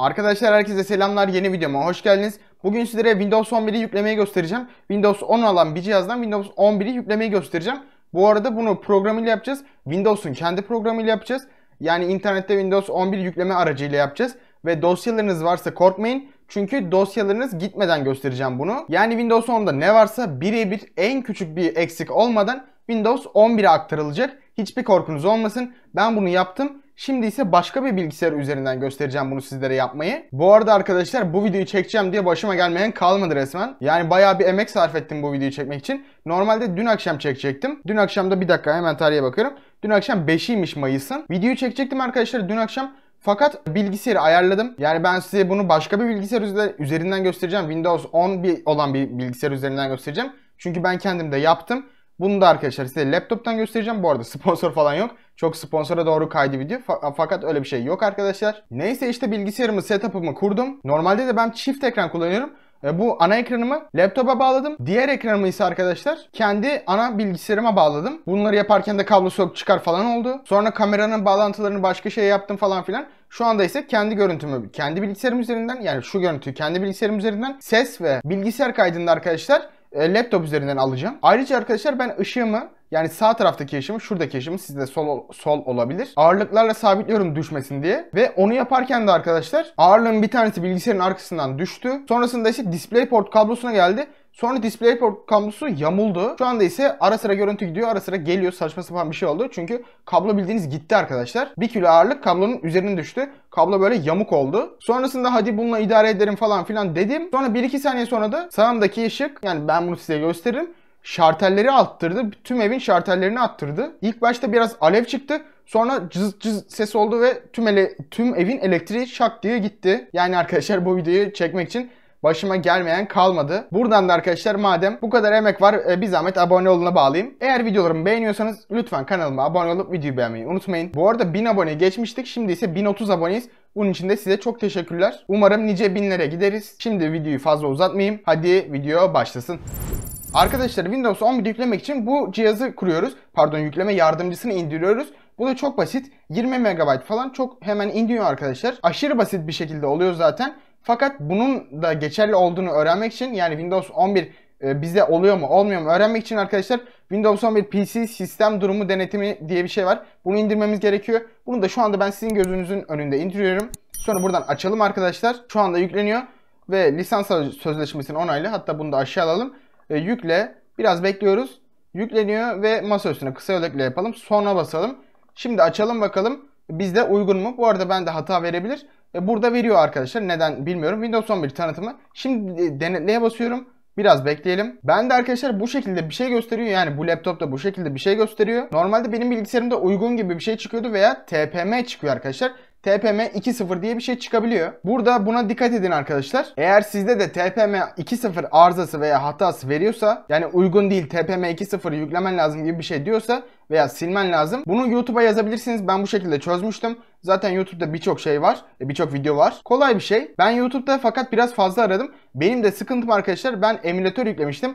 Arkadaşlar herkese selamlar yeni videoma hoş geldiniz. Bugün sizlere Windows 11'i yüklemeyi göstereceğim. Windows 10 alan bir cihazdan Windows 11'i yüklemeyi göstereceğim. Bu arada bunu programıyla yapacağız. Windows'un kendi programıyla yapacağız. Yani internette Windows 11 yükleme aracıyla yapacağız. Ve dosyalarınız varsa korkmayın. Çünkü dosyalarınız gitmeden göstereceğim bunu. Yani Windows 10'da ne varsa birebir en küçük bir eksik olmadan Windows 11'e aktarılacak. Hiçbir korkunuz olmasın. Ben bunu yaptım. Şimdi ise başka bir bilgisayar üzerinden göstereceğim bunu sizlere yapmayı. Bu arada arkadaşlar bu videoyu çekeceğim diye başıma gelmeyen kalmadı resmen. Yani bayağı bir emek sarf ettim bu videoyu çekmek için. Normalde dün akşam çekecektim. Dün akşam da bir dakika hemen tarihe bakıyorum. Dün akşam 5'iymiş Mayıs'ın. Videoyu çekecektim arkadaşlar dün akşam. Fakat bilgisayarı ayarladım. Yani ben size bunu başka bir bilgisayar üzerinden göstereceğim. Windows 10 bir olan bir bilgisayar üzerinden göstereceğim. Çünkü ben kendim de yaptım. Bunu da arkadaşlar size laptoptan göstereceğim. Bu arada sponsor falan yok. Çok sponsora doğru kaydı video. Fakat öyle bir şey yok arkadaşlar. Neyse işte bilgisayarımı, setup'ımı kurdum. Normalde de ben çift ekran kullanıyorum. E, bu ana ekranımı laptopa bağladım. Diğer ekranımı ise arkadaşlar kendi ana bilgisayarıma bağladım. Bunları yaparken de kablo sok çıkar falan oldu. Sonra kameranın bağlantılarını başka şey yaptım falan filan. Şu anda ise kendi görüntümü kendi bilgisayarım üzerinden yani şu görüntüyü kendi bilgisayarım üzerinden ses ve bilgisayar kaydında arkadaşlar e, laptop üzerinden alacağım. Ayrıca arkadaşlar ben ışığımı yani sağ taraftaki ışığımı şuradaki ışığımı sizde sol sol olabilir. Ağırlıklarla sabitliyorum düşmesin diye. Ve onu yaparken de arkadaşlar ağırlığın bir tanesi bilgisayarın arkasından düştü. Sonrasında ise DisplayPort kablosuna geldi. Sonra DisplayPort kablosu yamuldu. Şu anda ise ara sıra görüntü gidiyor, ara sıra geliyor. Saçma sapan bir şey oldu. Çünkü kablo bildiğiniz gitti arkadaşlar. 1 kilo ağırlık kablonun üzerine düştü. Kablo böyle yamuk oldu. Sonrasında hadi bununla idare ederim falan filan dedim. Sonra 1-2 saniye sonra da sağımdaki ışık yani ben bunu size gösteririm. Şartelleri arttırdı. Tüm evin şartellerini arttırdı. İlk başta biraz alev çıktı. Sonra cız cız ses oldu ve tüm ele, tüm evin elektriği şak diye gitti. Yani arkadaşlar bu videoyu çekmek için başıma gelmeyen kalmadı. Buradan da arkadaşlar madem bu kadar emek var e, bir zahmet abone oluna bağlayayım. Eğer videolarımı beğeniyorsanız lütfen kanalıma abone olup videoyu beğenmeyi unutmayın. Bu arada 1000 abone geçmiştik. Şimdi ise 1030 aboneyiz. Bunun için de size çok teşekkürler. Umarım nice binlere gideriz. Şimdi videoyu fazla uzatmayayım. Hadi video başlasın. Arkadaşlar Windows 11 yüklemek için bu cihazı kuruyoruz. Pardon yükleme yardımcısını indiriyoruz. Bu da çok basit. 20 MB falan çok hemen indiriyor arkadaşlar. Aşırı basit bir şekilde oluyor zaten. Fakat bunun da geçerli olduğunu öğrenmek için yani Windows 11 e, bize oluyor mu olmuyor mu öğrenmek için arkadaşlar Windows 11 PC sistem durumu denetimi diye bir şey var. Bunu indirmemiz gerekiyor. Bunu da şu anda ben sizin gözünüzün önünde indiriyorum. Sonra buradan açalım arkadaşlar. Şu anda yükleniyor ve lisans sözleşmesini onaylı. Hatta bunu da aşağı alalım. E, yükle. Biraz bekliyoruz. Yükleniyor ve masa üstüne kısa ödekle yapalım. Sonra basalım. Şimdi açalım bakalım. Bizde uygun mu? Bu arada ben de hata verebilir. E, burada veriyor arkadaşlar. Neden bilmiyorum. Windows 11 tanıtımı. Şimdi denetleye basıyorum. Biraz bekleyelim. Ben de arkadaşlar bu şekilde bir şey gösteriyor. Yani bu laptopta bu şekilde bir şey gösteriyor. Normalde benim bilgisayarımda uygun gibi bir şey çıkıyordu veya TPM çıkıyor arkadaşlar. TPM 2.0 diye bir şey çıkabiliyor. Burada buna dikkat edin arkadaşlar. Eğer sizde de TPM 2.0 arızası veya hatası veriyorsa yani uygun değil TPM 2.0 yüklemen lazım gibi bir şey diyorsa veya silmen lazım. Bunu YouTube'a yazabilirsiniz. Ben bu şekilde çözmüştüm. Zaten YouTube'da birçok şey var. E, birçok video var. Kolay bir şey. Ben YouTube'da fakat biraz fazla aradım. Benim de sıkıntım arkadaşlar ben emülatör yüklemiştim.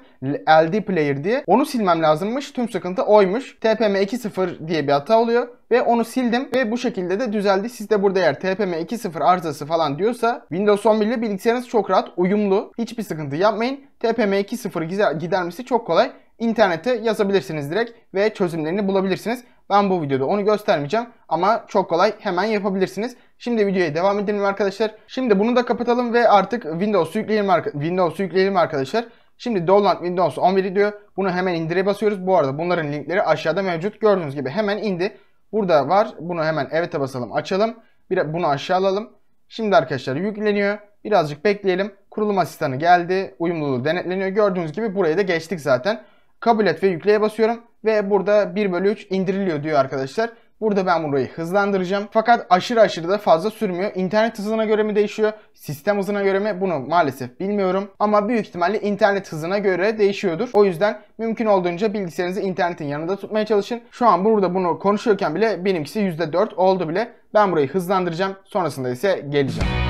LD Player diye. Onu silmem lazımmış. Tüm sıkıntı oymuş. TPM 2.0 diye bir hata oluyor. Ve onu sildim ve bu şekilde de düzeldi. Siz de burada eğer TPM 2.0 arızası falan diyorsa Windows 11 ile bilgisayarınız çok rahat uyumlu. Hiçbir sıkıntı yapmayın. TPM 2.0 gidermesi çok kolay. İnternete yazabilirsiniz direkt ve çözümlerini bulabilirsiniz. Ben bu videoda onu göstermeyeceğim ama çok kolay hemen yapabilirsiniz. Şimdi videoya devam edelim arkadaşlar. Şimdi bunu da kapatalım ve artık Windows yükleyelim, Windows yükleyelim arkadaşlar. Şimdi download Windows 11 diyor. Bunu hemen indire basıyoruz. Bu arada bunların linkleri aşağıda mevcut. Gördüğünüz gibi hemen indi. Burada var. Bunu hemen evet'e basalım açalım. Bir bunu aşağı alalım. Şimdi arkadaşlar yükleniyor. Birazcık bekleyelim. Kurulum asistanı geldi. Uyumluluğu denetleniyor. Gördüğünüz gibi burayı da geçtik zaten. Kabul et ve yükleye basıyorum. Ve burada 1 bölü 3 indiriliyor diyor arkadaşlar. Burada ben burayı hızlandıracağım. Fakat aşırı aşırı da fazla sürmüyor. İnternet hızına göre mi değişiyor? Sistem hızına göre mi? Bunu maalesef bilmiyorum. Ama büyük ihtimalle internet hızına göre değişiyordur. O yüzden mümkün olduğunca bilgisayarınızı internetin yanında tutmaya çalışın. Şu an burada bunu konuşuyorken bile benimkisi %4 oldu bile. Ben burayı hızlandıracağım. Sonrasında ise geleceğim.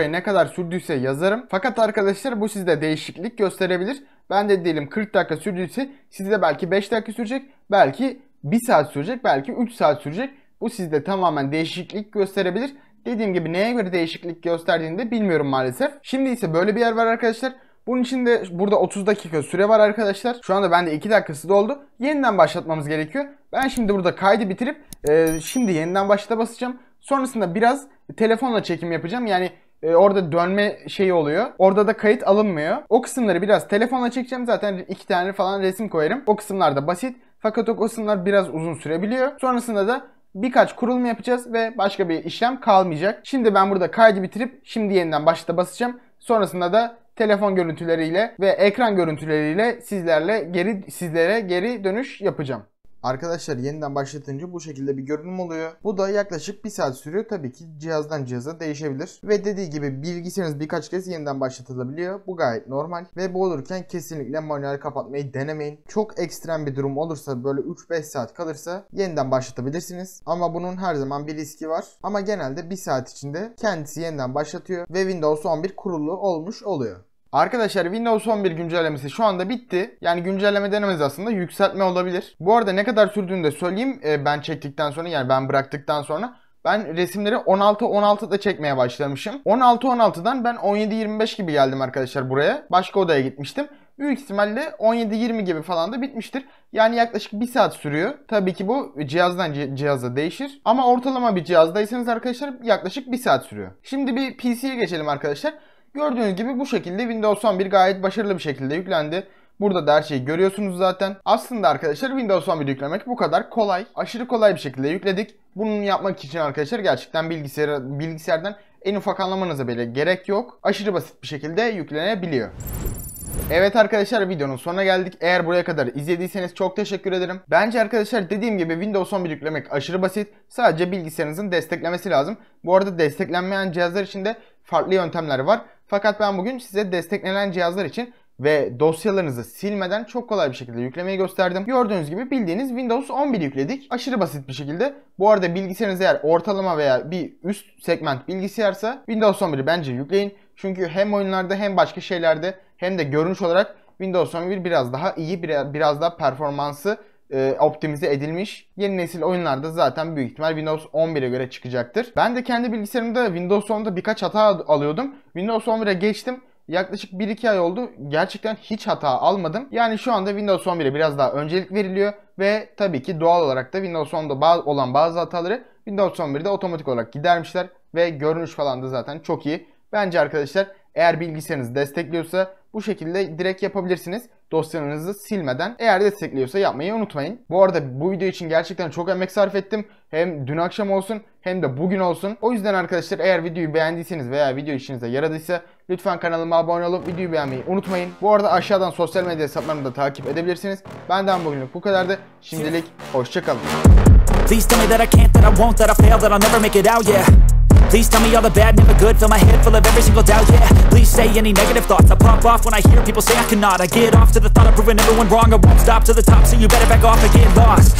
Buraya ne kadar sürdüyse yazarım. Fakat arkadaşlar bu sizde değişiklik gösterebilir. Ben de diyelim 40 dakika sürdüyse sizde belki 5 dakika sürecek. Belki 1 saat sürecek. Belki 3 saat sürecek. Bu sizde tamamen değişiklik gösterebilir. Dediğim gibi neye göre değişiklik gösterdiğini de bilmiyorum maalesef. Şimdi ise böyle bir yer var arkadaşlar. Bunun için de burada 30 dakika süre var arkadaşlar. Şu anda bende 2 dakikası doldu. Yeniden başlatmamız gerekiyor. Ben şimdi burada kaydı bitirip e, şimdi yeniden başlata basacağım. Sonrasında biraz telefonla çekim yapacağım. Yani e, orada dönme şeyi oluyor. Orada da kayıt alınmıyor. O kısımları biraz telefonla çekeceğim. Zaten iki tane falan resim koyarım. O kısımlar da basit. Fakat o kısımlar biraz uzun sürebiliyor. Sonrasında da birkaç kurulum yapacağız ve başka bir işlem kalmayacak. Şimdi ben burada kaydı bitirip şimdi yeniden başta basacağım. Sonrasında da telefon görüntüleriyle ve ekran görüntüleriyle sizlerle geri sizlere geri dönüş yapacağım. Arkadaşlar yeniden başlatınca bu şekilde bir görünüm oluyor. Bu da yaklaşık bir saat sürüyor. Tabii ki cihazdan cihaza değişebilir. Ve dediği gibi bilgisayarınız birkaç kez yeniden başlatılabiliyor. Bu gayet normal. Ve bu olurken kesinlikle manuel kapatmayı denemeyin. Çok ekstrem bir durum olursa böyle 3-5 saat kalırsa yeniden başlatabilirsiniz. Ama bunun her zaman bir riski var. Ama genelde bir saat içinde kendisi yeniden başlatıyor ve Windows 11 kurulu olmuş oluyor. Arkadaşlar Windows 11 güncellemesi şu anda bitti. Yani güncelleme denemez aslında yükseltme olabilir. Bu arada ne kadar sürdüğünü de söyleyeyim e, ben çektikten sonra yani ben bıraktıktan sonra. Ben resimleri 16-16'da çekmeye başlamışım. 16-16'dan ben 17-25 gibi geldim arkadaşlar buraya. Başka odaya gitmiştim. Büyük ihtimalle 17-20 gibi falan da bitmiştir. Yani yaklaşık 1 saat sürüyor. Tabii ki bu cihazdan cihaza değişir. Ama ortalama bir cihazdaysanız arkadaşlar yaklaşık 1 saat sürüyor. Şimdi bir PC'ye geçelim arkadaşlar. Gördüğünüz gibi bu şekilde Windows 11 gayet başarılı bir şekilde yüklendi. Burada da her şeyi görüyorsunuz zaten. Aslında arkadaşlar Windows 11 yüklemek bu kadar kolay. Aşırı kolay bir şekilde yükledik. Bunun yapmak için arkadaşlar gerçekten bilgisayara, bilgisayardan en ufak anlamanıza bile gerek yok. Aşırı basit bir şekilde yüklenebiliyor. Evet arkadaşlar videonun sonuna geldik. Eğer buraya kadar izlediyseniz çok teşekkür ederim. Bence arkadaşlar dediğim gibi Windows 11 yüklemek aşırı basit. Sadece bilgisayarınızın desteklemesi lazım. Bu arada desteklenmeyen cihazlar için de farklı yöntemler var. Fakat ben bugün size desteklenen cihazlar için ve dosyalarınızı silmeden çok kolay bir şekilde yüklemeyi gösterdim. Gördüğünüz gibi bildiğiniz Windows 11 yükledik. Aşırı basit bir şekilde. Bu arada bilgisayarınız eğer ortalama veya bir üst segment bilgisayarsa Windows 11'i bence yükleyin. Çünkü hem oyunlarda hem başka şeylerde hem de görünüş olarak Windows 11 biraz daha iyi, biraz daha performansı e, optimize edilmiş. Yeni nesil oyunlarda zaten büyük ihtimal Windows 11'e göre çıkacaktır. Ben de kendi bilgisayarımda Windows 10'da birkaç hata alıyordum. Windows 11'e geçtim. Yaklaşık 1-2 ay oldu. Gerçekten hiç hata almadım. Yani şu anda Windows 11'e biraz daha öncelik veriliyor. Ve tabii ki doğal olarak da Windows 10'da olan bazı hataları Windows 11'de otomatik olarak gidermişler. Ve görünüş falan da zaten çok iyi. Bence arkadaşlar eğer bilgisayarınız destekliyorsa bu şekilde direkt yapabilirsiniz. Dosyalarınızı silmeden eğer destekliyorsa yapmayı unutmayın. Bu arada bu video için gerçekten çok emek sarf ettim. Hem dün akşam olsun hem de bugün olsun. O yüzden arkadaşlar eğer videoyu beğendiyseniz veya video işinize yaradıysa lütfen kanalıma abone olup videoyu beğenmeyi unutmayın. Bu arada aşağıdan sosyal medya hesaplarımı da takip edebilirsiniz. Benden bugünlük bu kadardı. Şimdilik hoşçakalın. Please tell me that I can't, that I won't, that I fail, that I'll never make it out, yeah. Please tell me all the bad, never good. Fill my head full of every single doubt, yeah. Please say any negative thoughts. I pop off when I hear people say I cannot. I get off to the thought of proving everyone wrong. I won't stop to the top, so you better back off and get lost